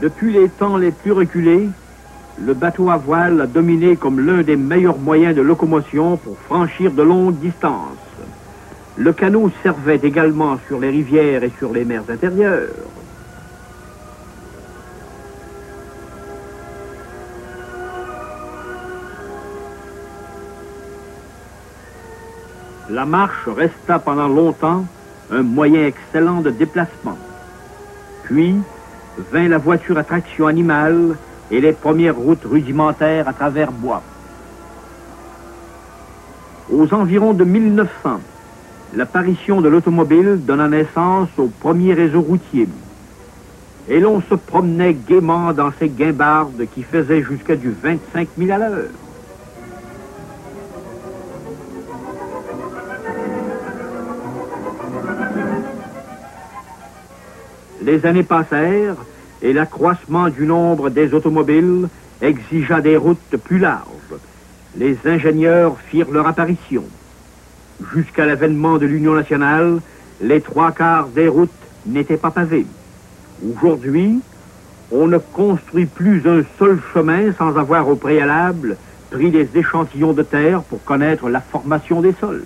Depuis les temps les plus reculés, le bateau à voile a dominé comme l'un des meilleurs moyens de locomotion pour franchir de longues distances. Le canot servait également sur les rivières et sur les mers intérieures. La marche resta pendant longtemps un moyen excellent de déplacement. Puis vint la voiture à traction animale et les premières routes rudimentaires à travers bois. Aux environs de 1900, l'apparition de l'automobile donna naissance au premier réseau routier. Et l'on se promenait gaiement dans ces guimbardes qui faisaient jusqu'à du 25 000 à l'heure. Les années passèrent et l'accroissement du nombre des automobiles exigea des routes plus larges. Les ingénieurs firent leur apparition. Jusqu'à l'avènement de l'Union nationale, les trois quarts des routes n'étaient pas pavées. Aujourd'hui, on ne construit plus un seul chemin sans avoir au préalable pris des échantillons de terre pour connaître la formation des sols.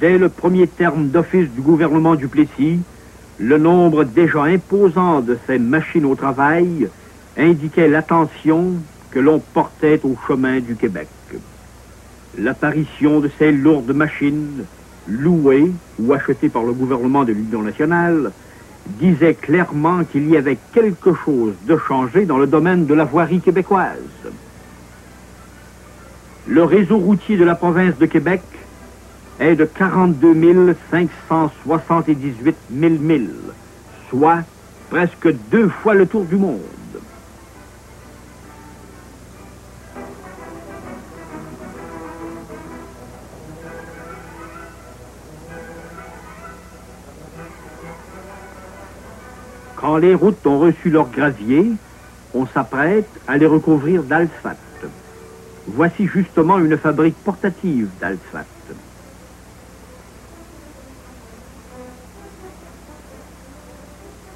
Dès le premier terme d'office du gouvernement du Plessis, le nombre déjà imposant de ces machines au travail indiquait l'attention que l'on portait au chemin du Québec. L'apparition de ces lourdes machines, louées ou achetées par le gouvernement de l'Union nationale, disait clairement qu'il y avait quelque chose de changé dans le domaine de la voirie québécoise. Le réseau routier de la province de Québec est de 42 578 000 milles, soit presque deux fois le tour du monde. Quand les routes ont reçu leur gravier, on s'apprête à les recouvrir d'alphate. Voici justement une fabrique portative d'alphate.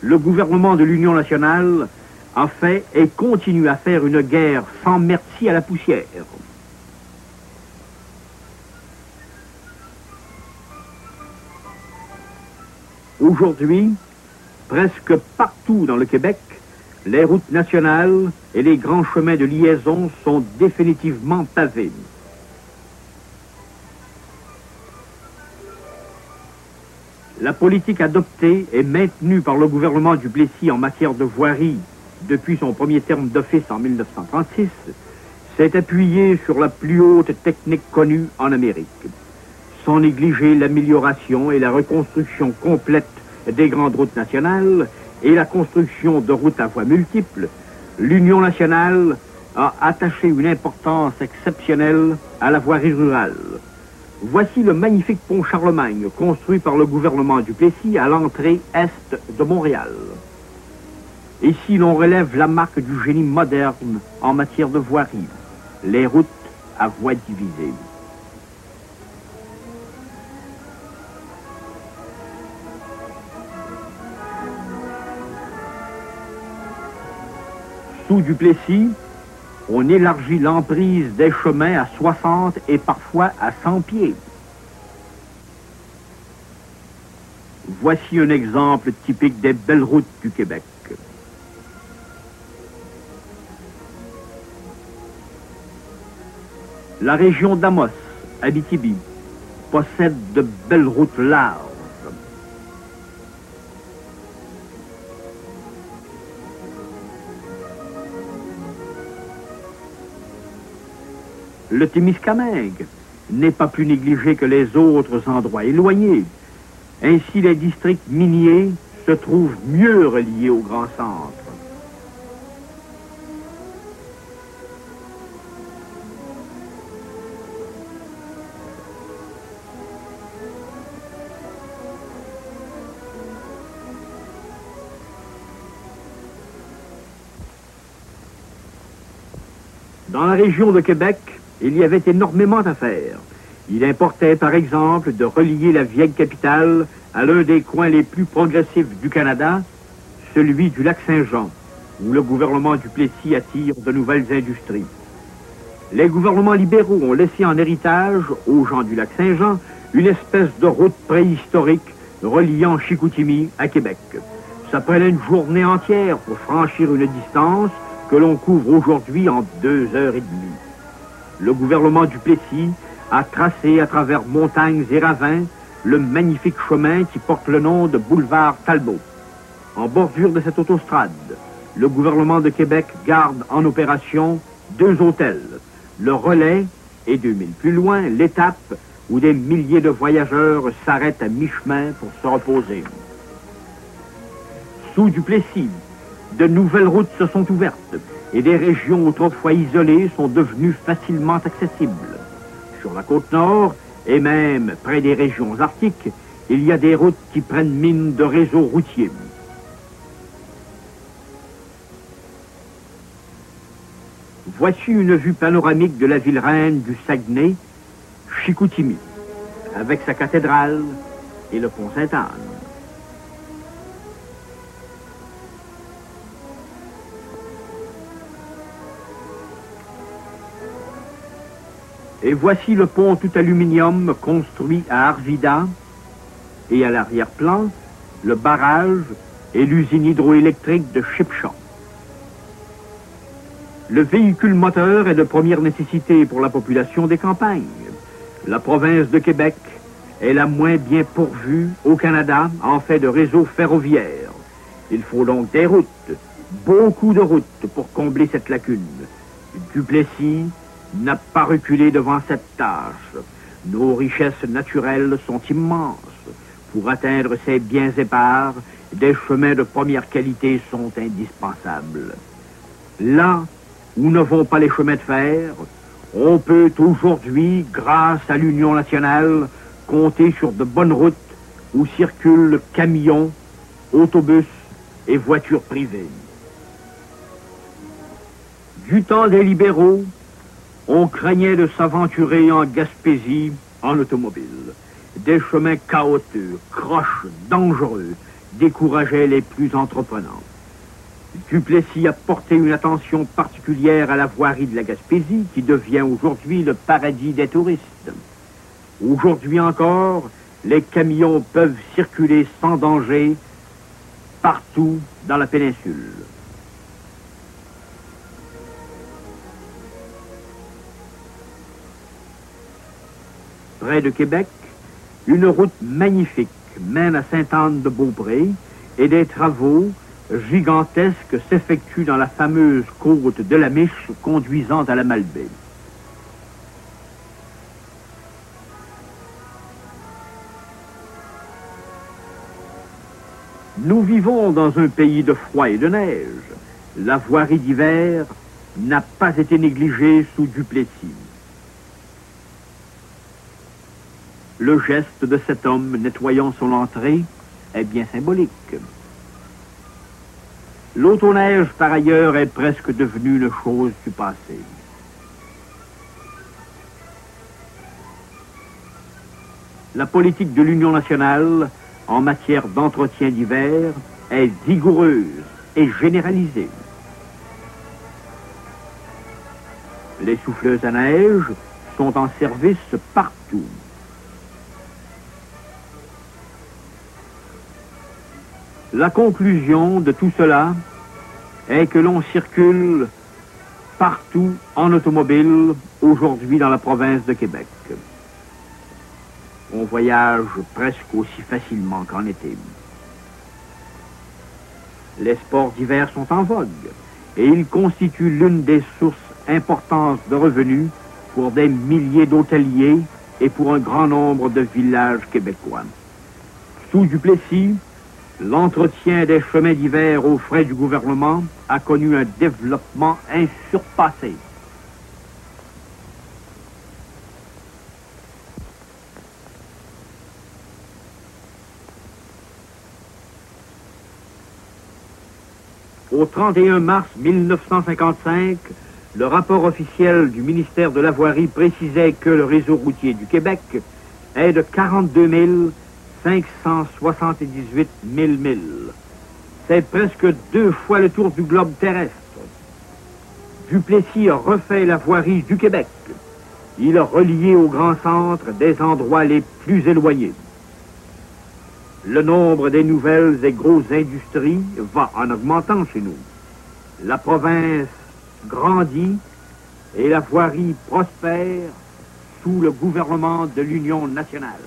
Le gouvernement de l'Union nationale a fait et continue à faire une guerre sans merci à la poussière. Aujourd'hui, presque partout dans le Québec, les routes nationales et les grands chemins de liaison sont définitivement pavés. La politique adoptée et maintenue par le gouvernement du Plessis en matière de voirie depuis son premier terme d'office en 1936 s'est appuyée sur la plus haute technique connue en Amérique. Sans négliger l'amélioration et la reconstruction complète des grandes routes nationales et la construction de routes à voies multiples, l'Union nationale a attaché une importance exceptionnelle à la voirie rurale. Voici le magnifique pont Charlemagne, construit par le gouvernement du Plessis à l'entrée est de Montréal. Ici, l'on relève la marque du génie moderne en matière de voirie, les routes à voies divisées. Sous du Plessis, on élargit l'emprise des chemins à 60 et parfois à 100 pieds. Voici un exemple typique des belles routes du Québec. La région d'Amos, Abitibi, possède de belles routes larges. le Témiscamingue n'est pas plus négligé que les autres endroits éloignés. Ainsi, les districts miniers se trouvent mieux reliés au grand centre. Dans la région de Québec, il y avait énormément à faire. Il importait, par exemple, de relier la vieille capitale à l'un des coins les plus progressifs du Canada, celui du lac Saint-Jean, où le gouvernement du Plessis attire de nouvelles industries. Les gouvernements libéraux ont laissé en héritage aux gens du lac Saint-Jean une espèce de route préhistorique reliant Chicoutimi à Québec. Ça prenait une journée entière pour franchir une distance que l'on couvre aujourd'hui en deux heures et demie. Le gouvernement du Plessis a tracé à travers montagnes et ravins le magnifique chemin qui porte le nom de boulevard Talbot. En bordure de cette autostrade, le gouvernement de Québec garde en opération deux hôtels, le relais et 2000 plus loin, l'étape où des milliers de voyageurs s'arrêtent à mi-chemin pour se reposer. Sous Duplessis, de nouvelles routes se sont ouvertes et des régions autrefois isolées sont devenues facilement accessibles. Sur la côte nord et même près des régions arctiques, il y a des routes qui prennent mine de réseaux routiers. Voici une vue panoramique de la ville reine du Saguenay, Chicoutimi, avec sa cathédrale et le pont Sainte-Anne. Et voici le pont tout aluminium construit à Arvida et à l'arrière-plan, le barrage et l'usine hydroélectrique de Chipchamp. Le véhicule moteur est de première nécessité pour la population des campagnes. La province de Québec est la moins bien pourvue au Canada en fait de réseau ferroviaire. Il faut donc des routes, beaucoup de routes pour combler cette lacune. Duplessis n'a pas reculé devant cette tâche. Nos richesses naturelles sont immenses. Pour atteindre ces biens épars, des chemins de première qualité sont indispensables. Là où ne vont pas les chemins de fer, on peut aujourd'hui, grâce à l'Union nationale, compter sur de bonnes routes où circulent camions, autobus et voitures privées. Du temps des libéraux, on craignait de s'aventurer en Gaspésie en automobile. Des chemins chaotiques, croches, dangereux, décourageaient les plus entreprenants. Duplessis a porté une attention particulière à la voirie de la Gaspésie, qui devient aujourd'hui le paradis des touristes. Aujourd'hui encore, les camions peuvent circuler sans danger partout dans la péninsule. Près de Québec, une route magnifique mène à Sainte-Anne-de-Beaupré et des travaux gigantesques s'effectuent dans la fameuse côte de la Miche conduisant à la Malbaie. Nous vivons dans un pays de froid et de neige. La voirie d'hiver n'a pas été négligée sous Duplessis. Le geste de cet homme nettoyant son entrée est bien symbolique. L'autoneige, par ailleurs, est presque devenue une chose du passé. La politique de l'Union nationale en matière d'entretien d'hiver est vigoureuse et généralisée. Les souffleuses à neige sont en service partout. La conclusion de tout cela est que l'on circule partout en automobile aujourd'hui dans la province de Québec. On voyage presque aussi facilement qu'en été. Les sports d'hiver sont en vogue et ils constituent l'une des sources importantes de revenus pour des milliers d'hôteliers et pour un grand nombre de villages québécois. Sous Duplessis, l'entretien des chemins d'hiver aux frais du gouvernement a connu un développement insurpassé. Au 31 mars 1955, Le rapport officiel du ministère de la Voirie précisait que le réseau routier du Québec est de 42 578 000 milles. C'est presque deux fois le tour du globe terrestre. Duplessis a refait la voirie du Québec. Il a relié au grand centre des endroits les plus éloignés. Le nombre des nouvelles et grosses industries va en augmentant chez nous. La province grandit et la voirie prospère sous le gouvernement de l'Union nationale.